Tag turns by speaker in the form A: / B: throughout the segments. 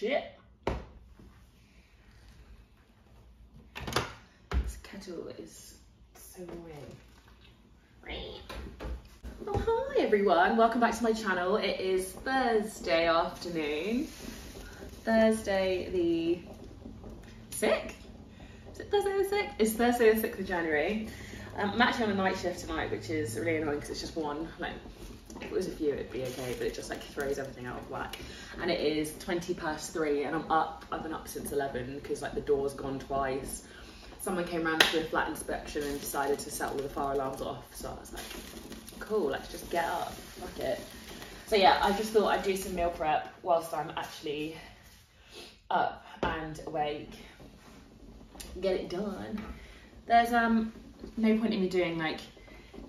A: Shit. This kettle is so annoying. Everyone. Welcome back to my channel. It is Thursday afternoon. Thursday the 6th? Is it Thursday the 6th? It's Thursday the 6th of January. Um, I'm actually on a night shift tonight, which is really annoying because it's just one. Like, if it was a few, it'd be okay, but it just like throws everything out of whack. And it is 20 past three, and I'm up. I've been up since 11 because like the door's gone twice. Someone came round to do a flat inspection and decided to set all the fire alarms off. So I was like, cool, let's just get up. Fuck it. So yeah, I just thought I'd do some meal prep whilst I'm actually up and awake. Get it done. There's um no point in me doing like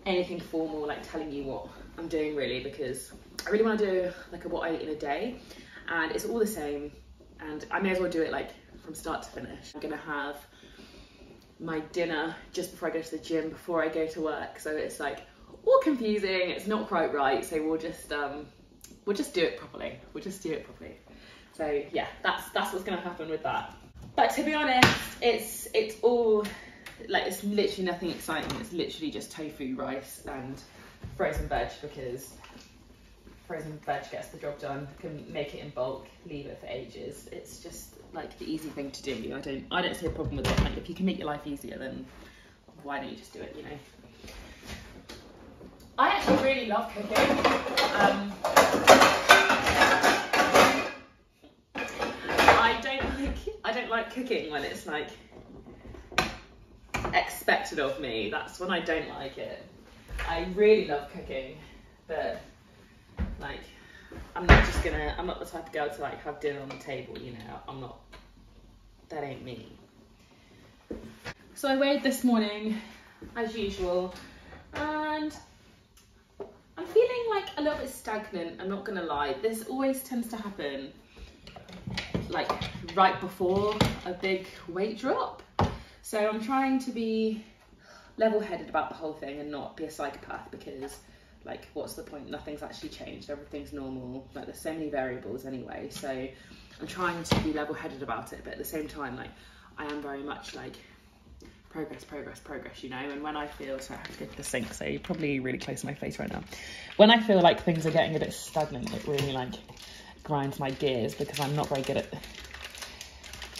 A: anything formal, like telling you what I'm doing really, because I really want to do like a what I eat in a day, and it's all the same, and I may as well do it like from start to finish. I'm gonna have my dinner just before I go to the gym, before I go to work, so it's like all confusing. It's not quite right, so we'll just um we'll just do it properly. We'll just do it properly. So yeah, that's that's what's gonna happen with that. But to be honest, it's it's all like it's literally nothing exciting. It's literally just tofu, rice, and frozen veg because frozen veg gets the job done. Can make it in bulk, leave it for ages. It's just like the easy thing to do. I don't I don't see a problem with it. Like if you can make your life easier, then why don't you just do it? You know. I actually really love cooking. Um, I don't like I don't like cooking when it's like expected of me. That's when I don't like it. I really love cooking, but like I'm not just gonna I'm not the type of girl to like have dinner on the table, you know. I'm not that ain't me. So I weighed this morning as usual and like a little bit stagnant, I'm not gonna lie. This always tends to happen like right before a big weight drop. So I'm trying to be level-headed about the whole thing and not be a psychopath because like what's the point nothing's actually changed everything's normal like there's so many variables anyway so i'm trying to be level-headed about it but at the same time like i am very much like progress progress progress you know and when i feel so i have to go to the sink so you're probably really close to my face right now when i feel like things are getting a bit stagnant it really like grinds my gears because i'm not very good at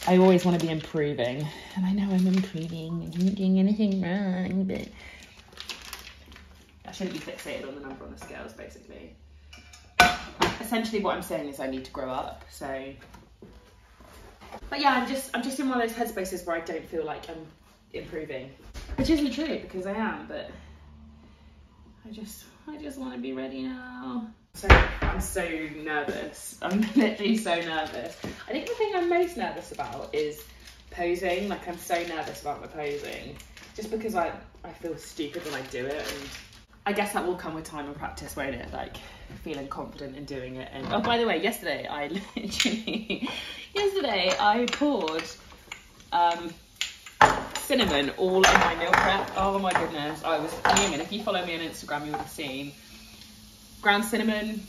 A: I always want to be improving, and I know I'm improving. I'm not doing anything wrong, but I shouldn't be fixated on the number on the scales, basically. Essentially, what I'm saying is I need to grow up. So, but yeah, I'm just I'm just in one of those headspaces where I don't feel like I'm improving, which isn't true because I am, but I just I just want to be ready now. So I'm so nervous. I'm literally so nervous. I think the thing I'm most nervous about is posing. Like I'm so nervous about my posing, just because I I feel stupid when I do it, and I guess that will come with time and practice, won't it? Like feeling confident in doing it. And oh, by the way, yesterday I literally yesterday I poured um, cinnamon all in my meal prep. Oh my goodness, I was fuming. If you follow me on Instagram, you would have seen ground cinnamon,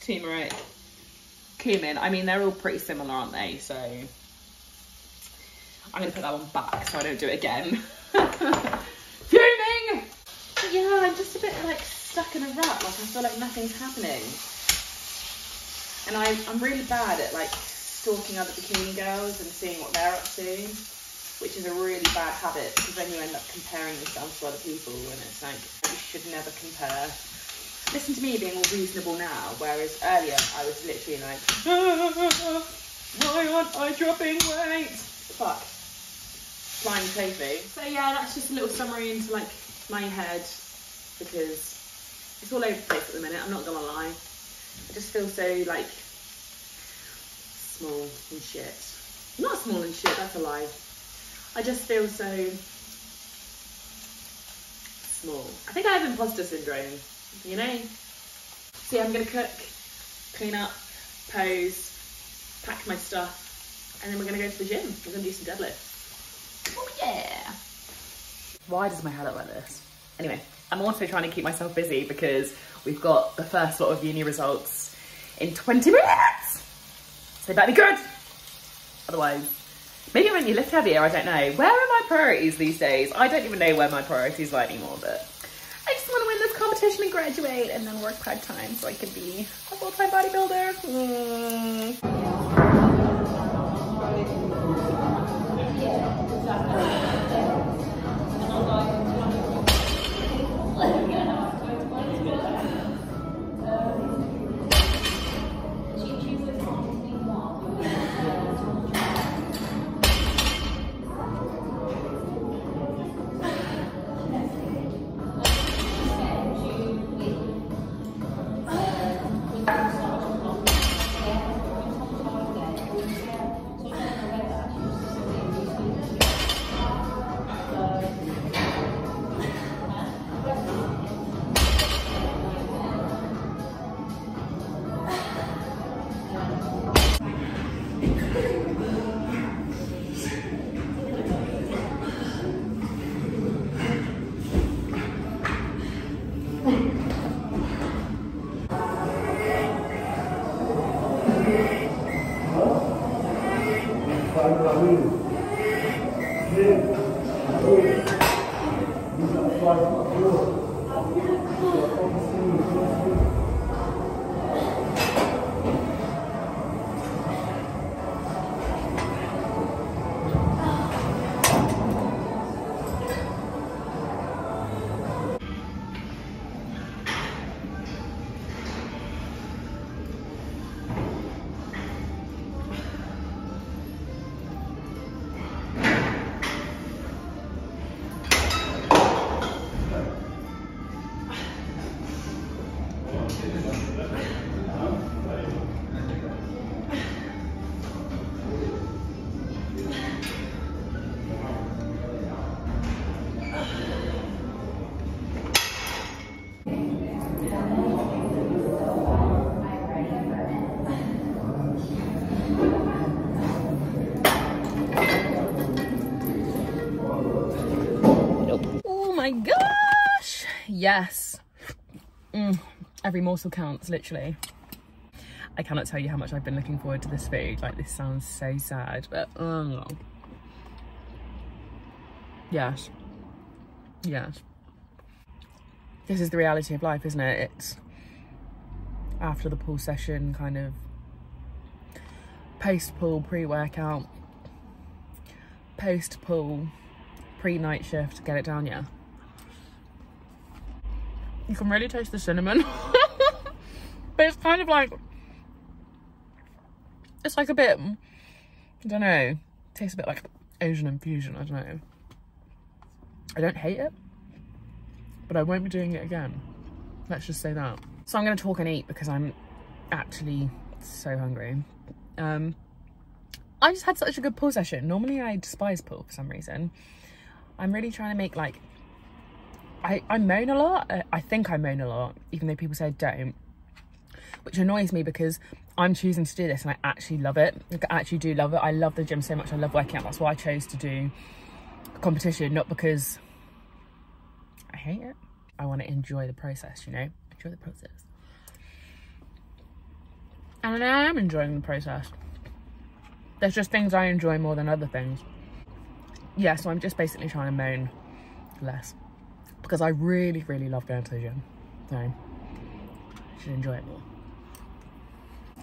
A: turmeric, cumin. I mean, they're all pretty similar, aren't they? So I'm gonna put that one back so I don't do it again. Fuming! Yeah, I'm just a bit like stuck in a rut. Like I feel like nothing's happening. And I, I'm really bad at like stalking other bikini girls and seeing what they're up to which is a really bad habit because then you end up comparing yourself to other people and it's like you should never compare. Listen to me being all reasonable now, whereas earlier I was literally like, why aren't I dropping weight? Fuck. Flying tofu. So yeah, that's just a little summary into like my head because it's all over the place at the minute, I'm not gonna lie. I just feel so like small and shit. Not small and shit, that's a lie. I just feel so small. I think I have imposter syndrome, you know? So yeah, I'm gonna cook, clean up, pose, pack my stuff, and then we're gonna go to the gym. We're gonna do some deadlifts. Oh yeah! Why does my hair look like this? Anyway, I'm also trying to keep myself busy because we've got the first lot of uni results in 20 minutes. They better be good. Otherwise, maybe when you lift heavier, I don't know. Where are my priorities these days? I don't even know where my priorities lie anymore, but I just want to win this competition and graduate and then work part-time so I can be a full-time bodybuilder. Mm. Oh Yes. Mm, every morsel counts, literally. I cannot tell you how much I've been looking forward to this food. Like, this sounds so sad, but oh. Yes. Yes. This is the reality of life, isn't it? It's after the pool session, kind of post pool, pre workout, post pool, pre night shift, get it down, yeah. You can really taste the cinnamon. but it's kind of like, it's like a bit, I don't know, tastes a bit like Asian infusion, I don't know. I don't hate it, but I won't be doing it again. Let's just say that. So I'm gonna talk and eat because I'm actually so hungry. Um, I just had such a good pool session. Normally I despise pool for some reason. I'm really trying to make like, I, I moan a lot. Uh, I think I moan a lot, even though people say I don't, which annoys me because I'm choosing to do this and I actually love it. Like, I actually do love it. I love the gym so much. I love working out. That's why I chose to do competition, not because I hate it. I want to enjoy the process, you know, enjoy the process. And I am enjoying the process. There's just things I enjoy more than other things. Yeah, so I'm just basically trying to moan less because I really, really love going to the gym. So I should enjoy it more.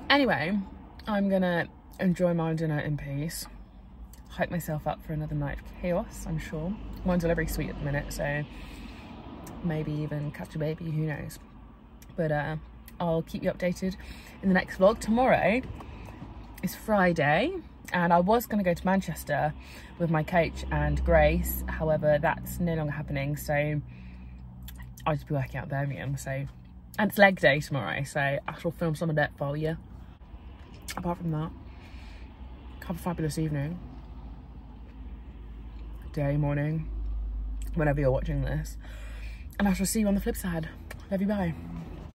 A: Anyway, I'm gonna enjoy my dinner in peace. Hype myself up for another night of chaos, I'm sure. I'm on delivery suite at the minute, so maybe even catch a baby, who knows. But uh, I'll keep you updated in the next vlog. Tomorrow is Friday and I was going to go to Manchester with my coach and Grace. However, that's no longer happening. So I'll just be working out Birmingham. So, and it's leg day tomorrow. So I shall film some of that for you. Apart from that, have a fabulous evening, day, morning, whenever you're watching this. And I shall see you on the flip side. Love you, bye.